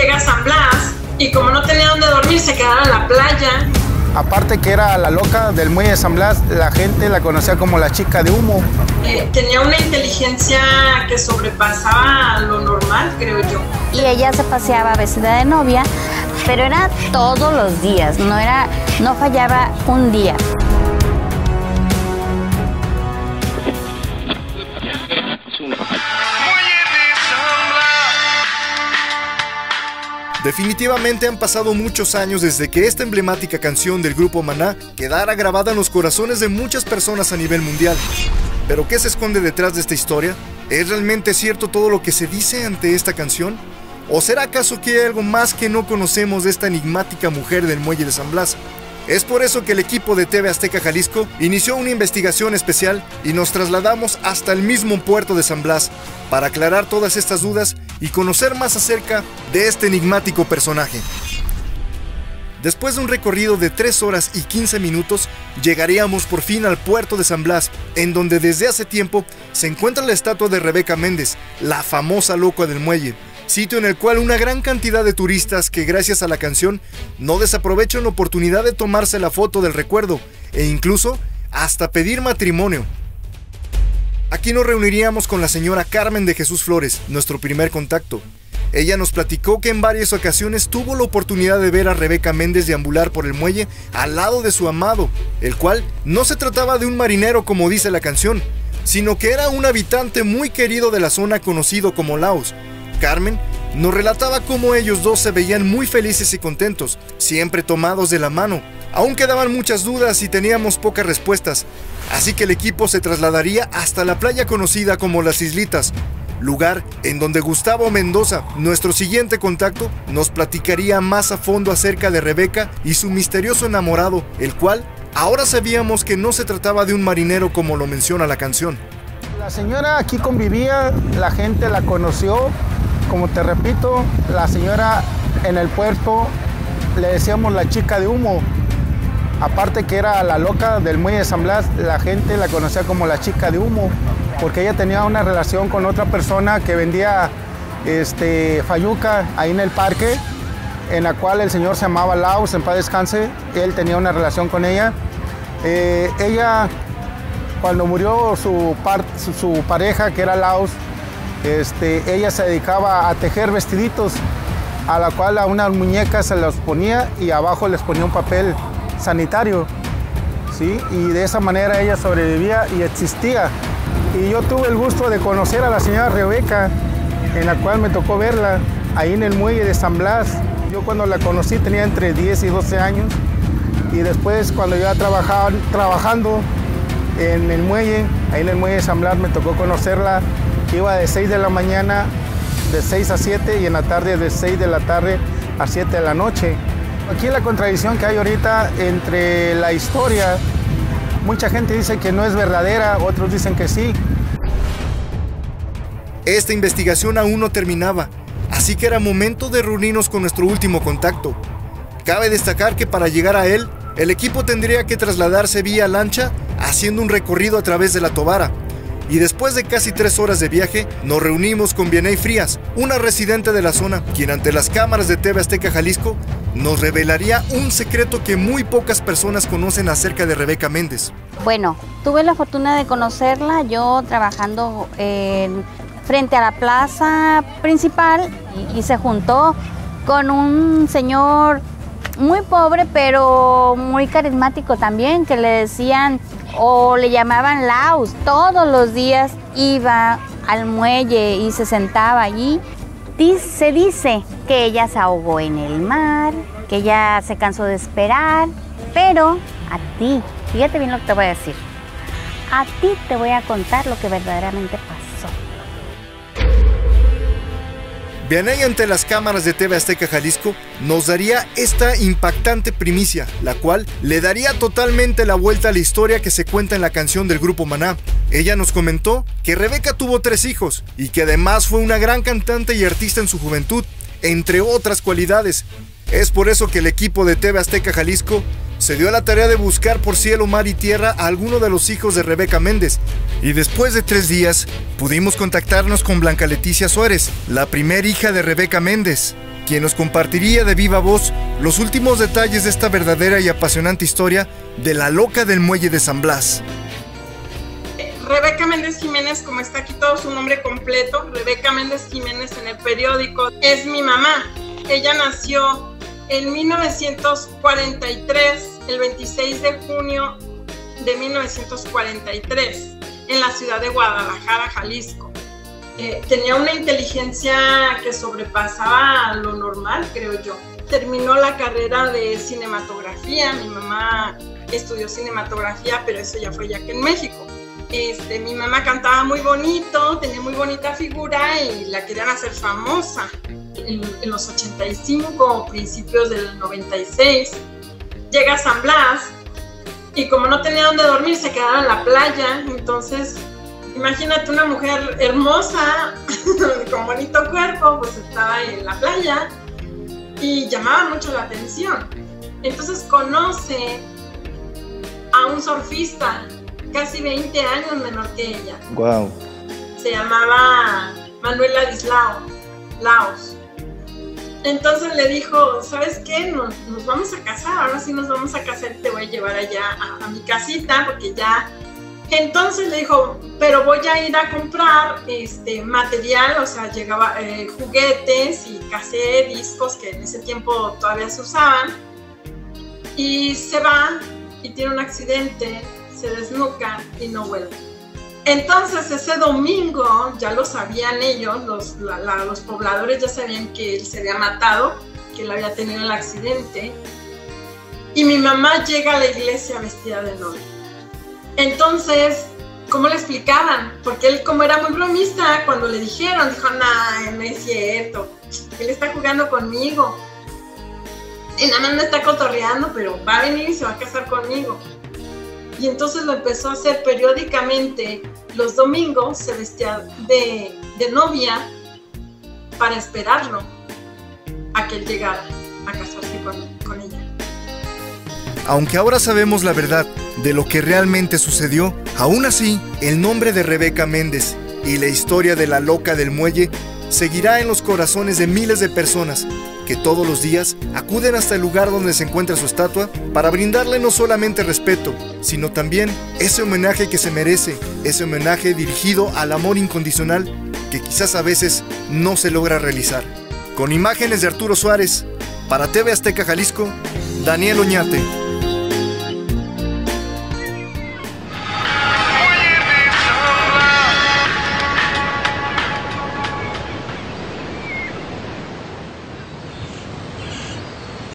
llega a San Blas y como no tenía dónde dormir, se quedaba en la playa. Aparte que era la loca del muelle de San Blas, la gente la conocía como la chica de humo. Eh, tenía una inteligencia que sobrepasaba lo normal, creo yo. Y ella se paseaba vestida de novia, pero era todos los días, no era, no fallaba un día. Definitivamente han pasado muchos años desde que esta emblemática canción del grupo Maná quedara grabada en los corazones de muchas personas a nivel mundial. Pero ¿qué se esconde detrás de esta historia? ¿Es realmente cierto todo lo que se dice ante esta canción? ¿O será acaso que hay algo más que no conocemos de esta enigmática mujer del muelle de San Blas? Es por eso que el equipo de TV Azteca Jalisco inició una investigación especial y nos trasladamos hasta el mismo puerto de San Blas para aclarar todas estas dudas y conocer más acerca de este enigmático personaje. Después de un recorrido de 3 horas y 15 minutos, llegaríamos por fin al puerto de San Blas, en donde desde hace tiempo se encuentra la estatua de Rebeca Méndez, la famosa loca del muelle, sitio en el cual una gran cantidad de turistas que gracias a la canción no desaprovechan la oportunidad de tomarse la foto del recuerdo e incluso hasta pedir matrimonio. Aquí nos reuniríamos con la señora Carmen de Jesús Flores, nuestro primer contacto. Ella nos platicó que en varias ocasiones tuvo la oportunidad de ver a Rebeca Méndez deambular por el muelle al lado de su amado, el cual no se trataba de un marinero como dice la canción, sino que era un habitante muy querido de la zona conocido como Laos, Carmen nos relataba cómo ellos dos se veían muy felices y contentos, siempre tomados de la mano. Aún quedaban muchas dudas y teníamos pocas respuestas, así que el equipo se trasladaría hasta la playa conocida como Las Islitas, lugar en donde Gustavo Mendoza, nuestro siguiente contacto, nos platicaría más a fondo acerca de Rebeca y su misterioso enamorado, el cual ahora sabíamos que no se trataba de un marinero como lo menciona la canción. La señora aquí convivía, la gente la conoció, como te repito, la señora en el puerto le decíamos la chica de humo. Aparte que era la loca del muelle de San Blas, la gente la conocía como la chica de humo, porque ella tenía una relación con otra persona que vendía este, fayuca ahí en el parque, en la cual el señor se llamaba Laos, en paz descanse, él tenía una relación con ella. Eh, ella, cuando murió su, su pareja, que era Laos, este, ella se dedicaba a tejer vestiditos, a la cual a unas muñecas se los ponía y abajo les ponía un papel sanitario. ¿sí? Y de esa manera ella sobrevivía y existía. Y yo tuve el gusto de conocer a la señora Rebeca, en la cual me tocó verla ahí en el muelle de San Blas. Yo cuando la conocí tenía entre 10 y 12 años y después cuando yo trabajaba trabajando en el muelle, ahí en el muelle de San Blas me tocó conocerla Iba de 6 de la mañana, de 6 a 7 y en la tarde de 6 de la tarde a 7 de la noche. Aquí la contradicción que hay ahorita entre la historia, mucha gente dice que no es verdadera, otros dicen que sí. Esta investigación aún no terminaba, así que era momento de reunirnos con nuestro último contacto. Cabe destacar que para llegar a él, el equipo tendría que trasladarse vía lancha haciendo un recorrido a través de la Tobara, y después de casi tres horas de viaje, nos reunimos con Vianey Frías, una residente de la zona, quien ante las cámaras de TV Azteca Jalisco nos revelaría un secreto que muy pocas personas conocen acerca de Rebeca Méndez. Bueno, tuve la fortuna de conocerla yo trabajando frente a la plaza principal y se juntó con un señor muy pobre pero muy carismático también que le decían o le llamaban Laos. Todos los días iba al muelle y se sentaba allí. Se dice que ella se ahogó en el mar, que ella se cansó de esperar, pero a ti, fíjate bien lo que te voy a decir, a ti te voy a contar lo que verdaderamente pasó. Vianey ante las cámaras de TV Azteca Jalisco nos daría esta impactante primicia, la cual le daría totalmente la vuelta a la historia que se cuenta en la canción del grupo Maná. Ella nos comentó que Rebeca tuvo tres hijos y que además fue una gran cantante y artista en su juventud, entre otras cualidades. Es por eso que el equipo de TV Azteca Jalisco se dio a la tarea de buscar por cielo, mar y tierra a alguno de los hijos de Rebeca Méndez. Y después de tres días, pudimos contactarnos con Blanca Leticia Suárez, la primera hija de Rebeca Méndez, quien nos compartiría de viva voz los últimos detalles de esta verdadera y apasionante historia de la loca del muelle de San Blas. Rebeca Méndez Jiménez, como está aquí todo su nombre completo, Rebeca Méndez Jiménez en el periódico, es mi mamá. Ella nació en 1943, el 26 de junio de 1943, en la ciudad de Guadalajara, Jalisco. Eh, tenía una inteligencia que sobrepasaba lo normal, creo yo. Terminó la carrera de cinematografía, mi mamá estudió cinematografía, pero eso ya fue ya que en México. Este, mi mamá cantaba muy bonito, tenía muy bonita figura y la querían hacer famosa. En, en los 85, principios del 96, llega a San Blas y como no tenía dónde dormir, se quedaba en la playa. Entonces, imagínate una mujer hermosa, con bonito cuerpo, pues estaba en la playa y llamaba mucho la atención. Entonces conoce a un surfista casi 20 años menor que ella. Wow. Se llamaba Manuel Ladislao, Laos. Entonces le dijo, ¿sabes qué? Nos, nos, vamos a casar, ahora sí nos vamos a casar te voy a llevar allá a, a, mi casita porque ya... Entonces le dijo, pero voy a ir a comprar este material, o sea, llegaba eh, juguetes y cassette, discos que en ese tiempo todavía se usaban. Y se va y tiene un accidente se desnuca y no vuelve. Entonces ese domingo ya lo sabían ellos, los, la, la, los pobladores ya sabían que él se había matado, que él había tenido el accidente. Y mi mamá llega a la iglesia vestida de novia. Entonces, ¿cómo le explicaban? Porque él como era muy bromista, cuando le dijeron, dijo, no, no es cierto, él está jugando conmigo. Y nada más me está cotorreando, pero va a venir y se va a casar conmigo y entonces lo empezó a hacer periódicamente. Los domingos se vestía de, novia para esperarlo a que él llegara a casarse con, con ella. Aunque ahora sabemos la verdad de lo que realmente sucedió, aún así, el nombre de Rebeca Méndez y la historia de la loca del muelle seguirá en los corazones de miles de personas que todos los días acuden hasta el lugar donde se encuentra su estatua para brindarle no solamente respeto, sino también ese homenaje que se merece, ese homenaje dirigido al amor incondicional que quizás a veces no se logra realizar. Con imágenes de Arturo Suárez, para TV Azteca Jalisco, Daniel Oñate.